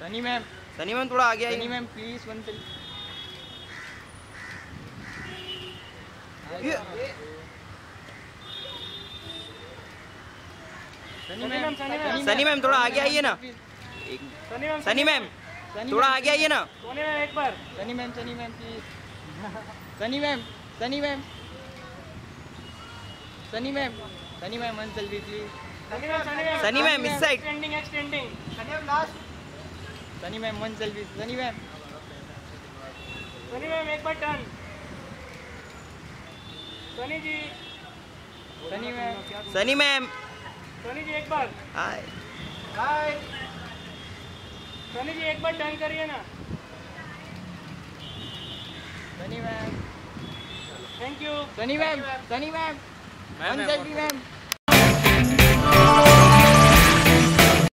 Sunny ma'am Sunny ma'am थोड़ा आगे सनी आइए मैम प्लीज़ वन ये- सनी मैम थोड़ा आगे आइए ना सनी मैम सनी मैम थोड़ा आगे आइए ना सोने मैम एक बार Sunny ma'am Sunny ma'am please Sunny ma'am Sunny ma'am Sunny ma'am Sunny ma'am one selfie please Sunny ma'am Sunny ma'am Sunny ma'am इस side extending extending Sunny ma'am last Sunny ma'am one selfie Sunny ma'am. Sunny ma'am एक बार turn Sunny ji. Sunny ma'am. Sunny ma'am. Sunny ji एक बार। हाय हाय सनी जी एक बार turn करिए ना। Sunny ma'am. Thank you Sunny ma'am Sunny ma'am. One selfie ma'am